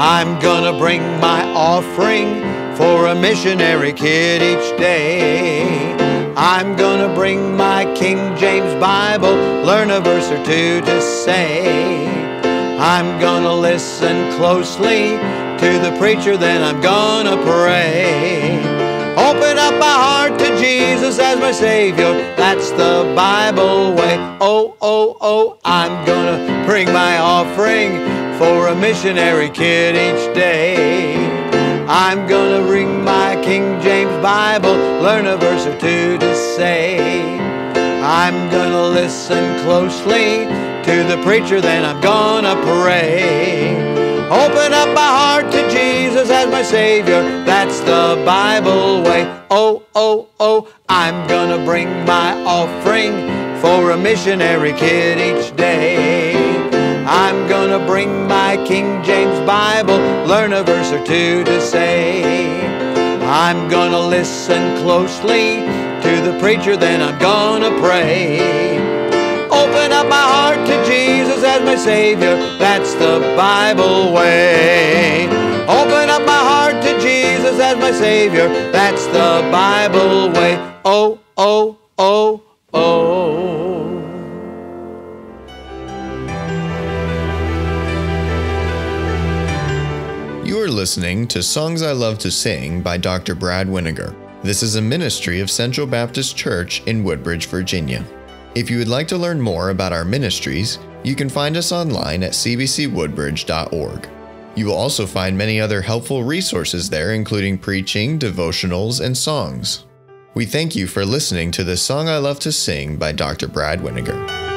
I'm gonna bring my offering for a missionary kid each day. I'm gonna bring my King James Bible, learn a verse or two to say. I'm gonna listen closely to the preacher, then I'm gonna pray. Open up my heart to Jesus as my Savior, that's the Bible way. Oh, oh, oh, I'm gonna bring my offering for a missionary kid each day. I'm gonna bring my King James Bible, learn a verse or two to say. I'm gonna listen closely to the preacher, then I'm gonna pray. Open up my heart to Jesus as my Savior, that's the Bible way. Oh, oh, oh, I'm gonna bring my offering for a missionary kid each day. Bring my King James Bible, learn a verse or two to say. I'm gonna listen closely to the preacher, then I'm gonna pray. Open up my heart to Jesus as my Savior, that's the Bible way. Open up my heart to Jesus as my Savior, that's the Bible way. Oh, oh, oh, oh. You are listening to Songs I Love to Sing by Dr. Brad Weniger. This is a ministry of Central Baptist Church in Woodbridge, Virginia. If you would like to learn more about our ministries, you can find us online at cbcwoodbridge.org. You will also find many other helpful resources there, including preaching, devotionals, and songs. We thank you for listening to the Song I Love to Sing by Dr. Brad Weniger.